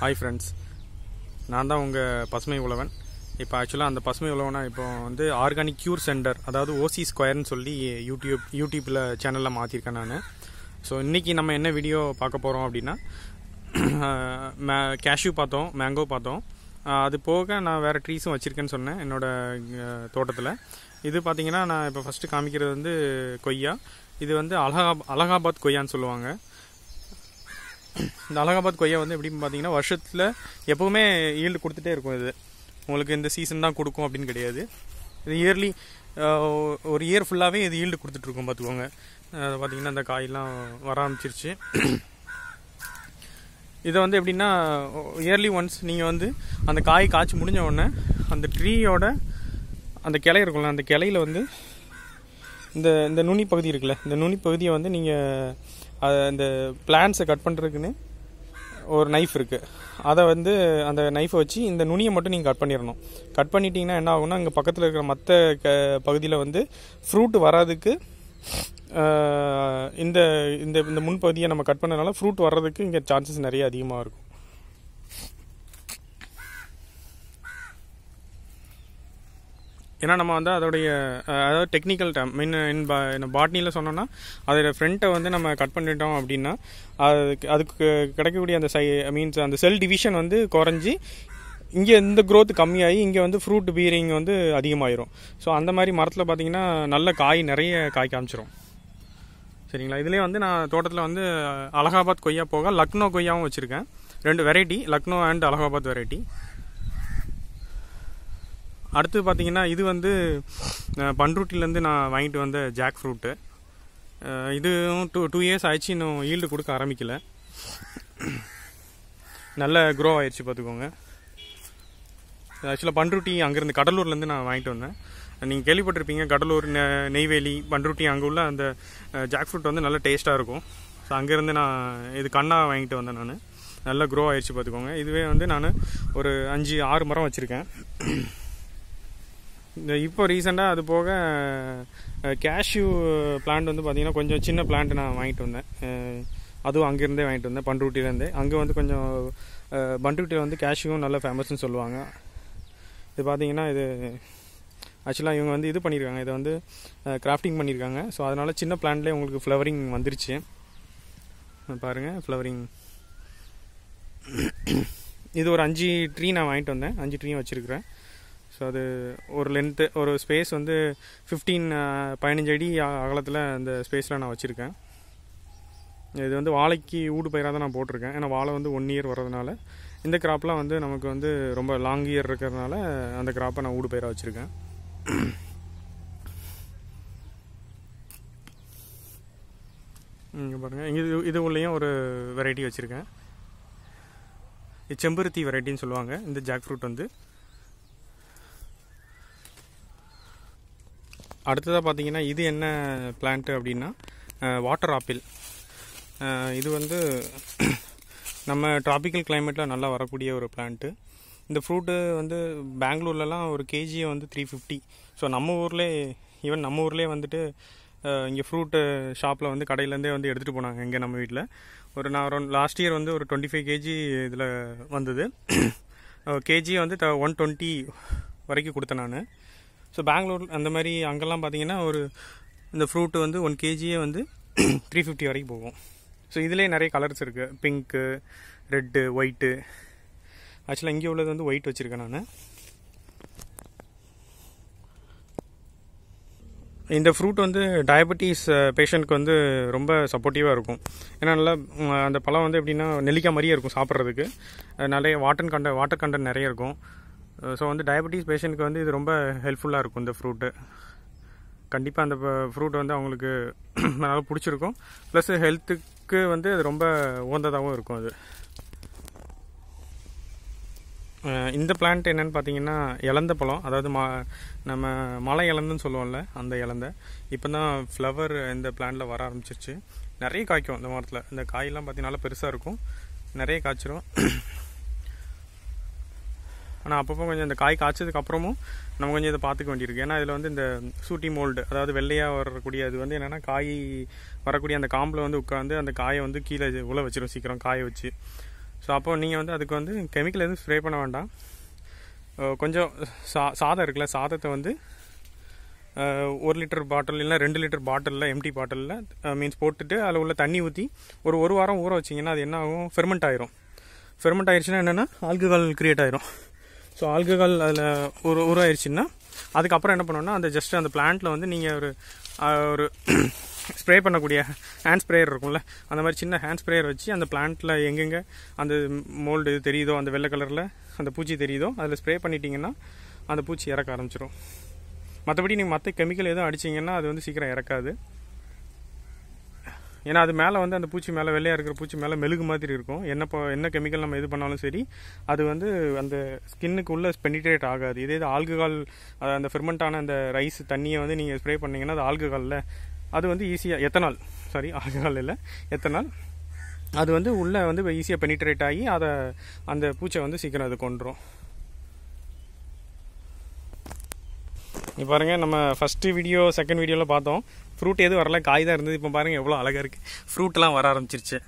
Hi friends நான் தான் உங்கள் பசுமை உழவன். இப்போ ஆக்சுவலாக அந்த பசுமை உழவனா இப்போ வந்து ஆர்கானிக் க்யூர் சென்டர் அதாவது ஓசி ஸ்கொயர்னு சொல்லி யூடியூப் யூடியூப்பில் சேனலில் மாற்றிருக்கேன் நான். ஸோ இன்றைக்கி நம்ம என்ன வீடியோ பார்க்க போகிறோம் அப்படின்னா கேஷ்யூ பார்த்தோம் மேங்கோ பார்த்தோம். அது போக நான் வேறு ட்ரீஸும் வச்சுருக்கேன்னு சொன்னேன் என்னோடய தோட்டத்தில். இது பார்த்திங்கன்னா நான் இப்போ ஃபஸ்ட்டு காமிக்கிறது வந்து கொய்யா. இது வந்து அலகா அலகாபாத் கொய்யான்னு சொல்லுவாங்க. இந்த அலகாபாத் கொய்யா வந்து எப்படின்னு பார்த்தீங்கன்னா வருஷத்தில் எப்போவுமே ஈல்டு கொடுத்துட்டே இருக்கும் இது. உங்களுக்கு இந்த சீசன் தான் கொடுக்கும் அப்படின்னு கிடையாது. இது இயர்லி ஒரு இயர் ஃபுல்லாகவே இது ஈல்டு கொடுத்துட்ருக்கோம் பார்த்துக்கோங்க. அதை பார்த்தீங்கன்னா இந்த காயெல்லாம் வர ஆரம்பிச்சிருச்சு. இதை வந்து எப்படின்னா இயர்லி ஒன்ஸ் நீங்கள் வந்து அந்த காய் காய்ச்சி முடிஞ்ச உடனே அந்த ட்ரீயோட அந்த கிளை இருக்கும்ல அந்த கிளையில வந்து இந்த இந்த நுனி பகுதி இருக்குல்ல இந்த நுனி பகுதியை வந்து நீங்கள் இந்த பிளான்ஸை கட் பண்ணுறதுக்குன்னு ஒரு நைஃப் இருக்குது அதை வந்து அந்த நைஃபை வச்சு இந்த நுனியை மட்டும் நீங்கள் கட் பண்ணிடணும் கட் பண்ணிட்டீங்கன்னா என்ன ஆகும்னா இங்கே பக்கத்தில் இருக்கிற மற்ற க பகுதியில் வந்து ஃப்ரூட் வராதுக்கு இந்த இந்த இந்த முன்பகுதியை நம்ம கட் பண்ணனால ஃப்ரூட் வர்றதுக்கு இங்கே சான்சஸ் நிறைய அதிகமாக இருக்கும். ஏன்னா நம்ம வந்து அதோடைய அதாவது டெக்னிக்கல் டேம் மீன் இன் பா பாட்னியில் சொன்னோன்னா அதோடய ஃப்ரண்ட்டை வந்து நம்ம கட் பண்ணிட்டோம் அப்படின்னா அதுக்கு அதுக்கு கிடைக்கக்கூடிய அந்த சை மீன்ஸ் அந்த செல் டிவிஷன் வந்து குறைஞ்சி இங்கே இந்த க்ரோத் கம்மியாகி இங்கே வந்து ஃப்ரூட் பீரிங் வந்து அதிகமாயிரும். ஸோ அந்த மாதிரி மரத்தில் பார்த்தீங்கன்னா நல்ல காய் நிறைய காய் காமிச்சிரும். சரிங்களா? இதுலேயே வந்து நான் தோட்டத்தில் வந்து அலகாபாத் கொய்யா போக லக்னோ கொய்யாவும் வச்சுருக்கேன். ரெண்டு variety Lucknow and Allahabad variety அடுத்து பார்த்தீங்கன்னா இது வந்து பண்ருட்டிலேருந்து நான் வாங்கிட்டு வந்த ஜாக் ஃப்ரூட்டு இதுவும் டூ டூ இயர்ஸ் ஆயிடுச்சு இன்னும் ஈல்டு கொடுக்க ஆரம்பிக்கல. நல்ல க்ரோ ஆயிடுச்சு பார்த்துக்கோங்க ஆக்சுவலாக பண்ருட்டி அங்கேருந்து கடலூர்லேருந்து நான் வாங்கிட்டு வந்தேன். நீங்கள் கேள்விப்பட்டிருப்பீங்க கடலூர் நெ- நெய்வேலி பண்ருட்டி அங்கே உள்ள அந்த ஜாக் ஃப்ரூட் வந்து நல்ல டேஸ்ட்டாக இருக்கும். ஸோ அங்கேருந்து நான் இது கண்ணா வாங்கிட்டு வந்தேன் நான். நல்லா க்ரோ ஆயிடுச்சு பார்த்துக்கோங்க இதுவே வந்து நான் ஒரு அஞ்சு ஆறு மரம் வச்சுருக்கேன். இந்த இப்போ ரீசெண்டாக அது போக கேஷ்யூ பிளான்ட் வந்து பார்த்தீங்கன்னா கொஞ்சம் சின்ன பிளான்ட் நான் வாங்கிட்டு வந்தேன். அதுவும் அங்கேருந்தே வாங்கிட்டு வந்தேன் பண்ருட்டிலேருந்தே அங்கே வந்து கொஞ்சம் பண்ருட்டியில் வந்து கேஷ்யூவும் நல்ல ஃபேமஸ்ன்னு சொல்லுவாங்க. இது பார்த்தீங்கன்னா இது ஆக்சுவலாக இவங்க வந்து இது பண்ணியிருக்காங்க இதை வந்து கிராஃப்டிங் பண்ணியிருக்காங்க ஸோ அதனால் சின்ன பிளான்ட்லேயே உங்களுக்கு ஃப்ளவரிங் வந்துருச்சு. பாருங்கள் ஃப்ளவரிங் இது ஒரு அஞ்சு ட்ரீ நான் வாங்கிட்டு வந்தேன். அஞ்சு ட்ரீயும் வச்சுருக்கிறேன். ஸோ அது ஒரு லென்த்து ஒரு ஸ்பேஸ் வந்து ஃபிஃப்டீன் பதினஞ்சு அடி அகலத்தில் அந்த ஸ்பேஸில் நான் வச்சுருக்கேன். இது வந்து வாழைக்கு ஊடு பயிராக தான் நான் போட்டிருக்கேன். ஏன்னா வாழை வந்து ஒன் இயர் வர்றதுனால இந்த கிராப்லாம் வந்து நமக்கு வந்து ரொம்ப லாங் இயர் இருக்கிறதுனால அந்த கிராப்பை நான் ஊடு பயிராக வச்சுருக்கேன். இங்கே பாருங்கள் இது இது உள்ளேயும் ஒரு வெரைட்டி வச்சுருக்கேன். இது செம்பருத்தி வெரைட்டின்னு சொல்லுவாங்க. இந்த ஜாக் ஃப்ரூட் வந்து. அடுத்ததாக பார்த்தீங்கன்னா இது என்ன பிளான்ட்டு அப்படின்னா வாட்டர் ஆப்பிள் இது வந்து நம்ம டிராபிக்கல் கிளைமேட்டில் நல்லா வரக்கூடிய ஒரு பிளான்ட்டு இந்த ஃப்ரூட்டு வந்து பெங்களூர்லலாம் ஒரு கேஜியை வந்து த்ரீ ஃபிஃப்டி ஸோ நம்ம ஊர்லேயே ஈவன் நம்ம ஊர்லேயே வந்துட்டு இங்கே ஃப்ரூட்டு ஷாப்பில் வந்து கடையிலேருந்தே வந்து எடுத்துகிட்டு போனாங்க இங்கே நம்ம வீட்டில் ஒரு நான் அரௌண்ட் லாஸ்ட் இயர் வந்து ஒரு டுவெண்ட்டி ஃபைவ் கேஜி இதில் வந்தது. கேஜி வந்து ஒன் டுவெண்ட்டி வரைக்கும் கொடுத்தேன் நான். ஸோ பெங்களூர் அந்த மாதிரி அங்கெல்லாம் பார்த்தீங்கன்னா ஒரு இந்த ஃப்ரூட்டு வந்து ஒன் கேஜியே வந்து த்ரீ ஃபிஃப்டி வரைக்கும் போகும். ஸோ இதுலேயே நிறைய கலர்ஸ் இருக்குது பிங்க்கு ரெட்டு ஒயிட்டு ஆக்சுவலாக இங்கே உள்ளது வந்து ஒயிட் வச்சுருக்கேன் நான். இந்த ஃப்ரூட் வந்து டயபெட்டிஸ் பேஷண்ட்க்கு uh, வந்து ரொம்ப சப்போர்ட்டிவாக இருக்கும். ஏன்னா நல்லா அந்த பழம் வந்து எப்படின்னா நெல்லிக்காய் மாதிரியே இருக்கும் சாப்பிட்றதுக்கு. நிறைய வாட்டர் கண்ட வாட்டர் கண்டன் நிறைய இருக்கும். Uh, ஸோ வந்து டயபெட்டிஸ் பேஷண்ட்டுக்கு வந்து இது ரொம்ப ஹெல்ப்ஃபுல்லாக இருக்கும் இந்த ஃப்ரூட்டு கண்டிப்பாக அந்த ஃப்ரூட் வந்து அவங்களுக்கு நல்லா பிடிச்சிருக்கும். ப்ளஸ் ஹெல்த்துக்கு வந்து அது ரொம்ப உகந்ததாகவும் இருக்கும் அது. Uh, இந்த பிளான்ட் என்னன்னு பார்த்தீங்கன்னா இலந்த பழம். அதாவது மா நம்ம மலை இலந்துன்னு சொல்லுவோம்ல அந்த இலந்த. இப்போ தான் ஃப்ளவர் இந்த பிளான்ட்டில் வர ஆரம்பிச்சிருச்சு. நிறைய காய்க்கும் இந்த மரத்தில். இந்த காயெல்லாம் பார்த்தீங்கன்னா பெருசாக இருக்கும். நிறைய காய்ச்சிரும். ஆனால் அப்பப்போ கொஞ்சம் இந்த காய் காய்ச்சதுக்கு அப்புறமும் நம்ம கொஞ்சம் இதை பார்த்துக்க வேண்டியிருக்கு. ஏன்னா இதில் வந்து இந்த சூட்டி மோல்டு அதாவது வெள்ளையாக வரக்கூடிய அது வந்து என்னென்னா காய் வரக்கூடிய அந்த காம்பில் வந்து உட்காந்து அந்த காயை வந்து கீழே உள்ள வச்சிரும் சீக்கிரம் காய வச்சு. ஸோ அப்போ நீங்கள் வந்து அதுக்கு வந்து கெமிக்கல் எதுவும் ஸ்ப்ரே பண்ண வேண்டாம். கொஞ்சம் சா சாதம் இருக்குல்ல சாதத்தை வந்து ஒரு லிட்டர் பாட்டில் இல்லைனா ரெண்டு லிட்டர் பாட்டிலில் எம்டி பாட்டிலில் மீன்ஸ் போட்டுட்டு அதில் உள்ள தண்ணி ஊற்றி ஒரு ஒரு வாரம் ஊற வச்சிங்கன்னா அது என்ன ஆகும்? ஃபெர்மெண்ட் ஆயிரும். ஃபெர்மெண்ட் ஆயிடுச்சுன்னா என்னென்னா ஆல்கஹால் கிரியேட் ஆயிரும். ஸோ ஆல்கஹால் அதில் ஒரு உருவாயிருச்சுன்னா அதுக்கப்புறம் என்ன பண்ணணும்னா அந்த ஜஸ்ட் அந்த பிளான்ட்டில் வந்து நீங்கள் ஒரு ஒரு ஸ்ப்ரே பண்ணக்கூடிய ஹேண்ட் ஸ்ப்ரேயர் இருக்கும்ல அந்த மாதிரி சின்ன ஹேண்ட் ஸ்ப்ரேயர் வச்சு அந்த பிளான்ட்டில் எங்கெங்கே அந்த மோல்டு தெரியுதோ அந்த வெள்ளை கலரில் அந்த பூச்சி தெரியுதோ அதில் ஸ்ப்ரே பண்ணிட்டீங்கன்னா அந்த பூச்சி இறக்க ஆரம்பிச்சிடும் மற்றபடி நீங்கள் மற்ற கெமிக்கல் எதுவும் அடிச்சிங்கன்னா அது வந்து சீக்கிரம் இறக்காது. ஏன்னா அது மேலே வந்து அந்த பூச்சி மேலே வெள்ளையாக இருக்கிற பூச்சி மேலே மெழுகு மாதிரி இருக்கும். என்ன இப்போ என்ன கெமிக்கல் நம்ம இது பண்ணாலும் சரி அது வந்து அந்த ஸ்கின்னுக்கு உள்ள பெனிட்ரேட் ஆகாது. இதே இது ஆல்கஹால் அந்த ஃபெர்மெண்ட்டான அந்த ரைஸ் தண்ணியை வந்து நீங்கள் ஸ்ப்ரே பண்ணீங்கன்னா அது ஆல்கஹாலில். அது வந்து ஈஸியாக எத்தனால் சாரி ஆல்கஹால் இல்லை எத்தனால். அது வந்து உள்ளே வந்து ஈஸியாக பெனிட்ரேட் ஆகி அதை அந்த பூச்சை வந்து சீக்கிரம் அது கொண்டுரும் இப்போ பாருங்கள் நம்ம ஃபஸ்ட்டு வீடியோ செகண்ட் வீடியோவில் பார்த்தோம். ஃப்ரூட் எதுவும் வரல காய் தான் இருந்தது. இப்போ பாருங்கள் எவ்வளோ அழகாக இருக்குது ஃப்ரூட்லாம் வர ஆரம்பிச்சிருச்சு.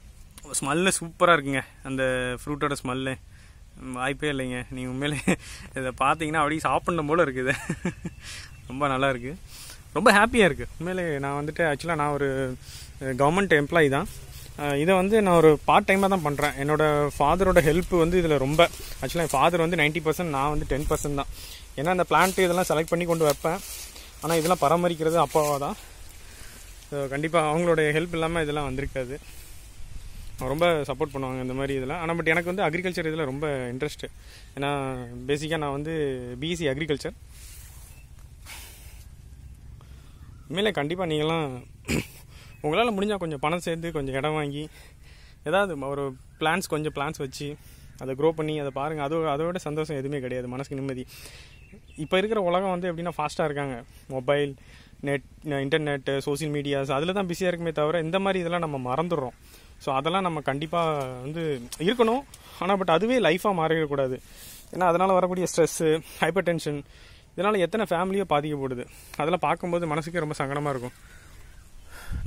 ஸ்மெல்லு சூப்பராக இருக்குங்க அந்த ஃப்ரூட்டோட ஸ்மெல்லு வாய்ப்பே இல்லைங்க. நீங்கள் உண்மையிலே இதை பார்த்தீங்கன்னா அப்படியே சாப்பிட்ணும் போல இருக்குது ரொம்ப நல்லா இருக்குது ரொம்ப ஹாப்பியாக இருக்குது உண்மையிலே நான் வந்துட்டு ஆக்சுவலாக நான் ஒரு கவர்மெண்ட் எம்ப்ளாயி தான். இதை வந்து நான் ஒரு பார்ட் டைமாக தான் பண்ணுறேன் என்னோடய ஃபாதரோட ஹெல்ப் வந்து இதில் ரொம்ப. ஆக்சுவலாக என் ஃபாதர் வந்து 90% பர்சன்ட் நான் வந்து டென் பர்சன்ட் தான். ஏன்னா அந்த பிளான்ட்டு இதெல்லாம் செலக்ட் பண்ணி கொண்டு வைப்பேன். ஆனால் இதெல்லாம் பராமரிக்கிறது அப்பாவாக தான் ஸோ கண்டிப்பாக அவங்களோட ஹெல்ப் இல்லாமல் இதெல்லாம் வந்திருக்காது. ரொம்ப சப்போர்ட் பண்ணுவாங்க இந்த மாதிரி இதெல்லாம். ஆனால் பட் எனக்கு வந்து அக்ரிகல்ச்சர் இதில் ரொம்ப இன்ட்ரெஸ்ட்டு ஏன்னா பேசிக்காக நான் வந்து பிஎஸ்சி அக்ரிகல்ச்சர் உண்மையிலே கண்டிப்பாக நீங்களாம் உங்களால் முடிஞ்சால் கொஞ்சம் பணம் சேர்த்து கொஞ்சம் இடம் வாங்கி ஏதாவது ஒரு பிளான்ஸ் கொஞ்சம் பிளான்ஸ் வச்சு அதை க்ரோ பண்ணி அதை பாருங்கள் அது அதோட சந்தோஷம் எதுவுமே கிடையாது. மனசுக்கு நிம்மதி. இப்போ இருக்கிற உலகம் வந்து எப்படின்னா ஃபாஸ்ட்டாக இருக்காங்க. Mobile net internet social medias அதில் தான் பிஸியாக இருக்குமே தவிர இந்த மாதிரி இதெல்லாம் நம்ம மறந்துடுறோம். ஸோ அதெல்லாம் நம்ம கண்டிப்பாக வந்து இருக்கணும். ஆனால் பட் அதுவே லைஃபாக மாறிடக்கூடாது ஏன்னா அதனால் வரக்கூடிய ஸ்ட்ரெஸ்ஸு ஹைப்பர் டென்ஷன் இதனால் எத்தனை ஃபேமிலியோ பாதிக்கப்படுது அதெல்லாம் பார்க்கும்போது மனசுக்கே ரொம்ப சங்கடமாக இருக்கும்.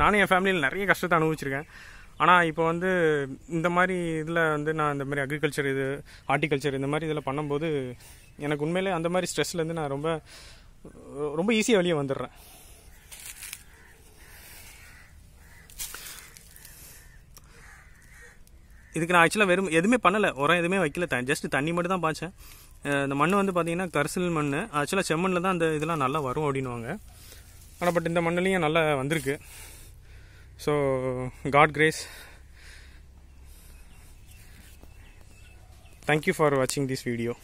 நானும் என் ஃபேமிலியில் நிறைய கஷ்டத்தை அனுபவிச்சிருக்கேன். ஆனால் இப்போ வந்து இந்த மாதிரி இதில் வந்து நான் இந்த மாதிரி அக்ரிகல்ச்சர் இது ஹார்ட்டிகல்ச்சர் இந்த மாதிரி இதில் பண்ணும்போது எனக்கு உண்மையிலே அந்த மாதிரி ஸ்ட்ரெஸ்லேருந்து நான் ரொம்ப ரொம்ப ஈஸியாக வெளியே வந்துடுறேன். இதுக்கு நான் ஆக்சுவலாக வெறும் எதுவுமே பண்ணலை. உரம் எதுவுமே வைக்கல. த ஜஸ்ட் தண்ணி மட்டும் தான் பாய்ச்சேன். இந்த மண் வந்து பார்த்தீங்கன்னா கரிசல் மண் ஆக்சுவலாக செம்மண்ணில் தான் அந்த இதெல்லாம் நல்லா வரும் அப்படின்னுவாங்க. ஆனால் பட் இந்த மண்ணுலேயும் நல்லா வந்திருக்கு. So, God grace. Thank you for watching this video.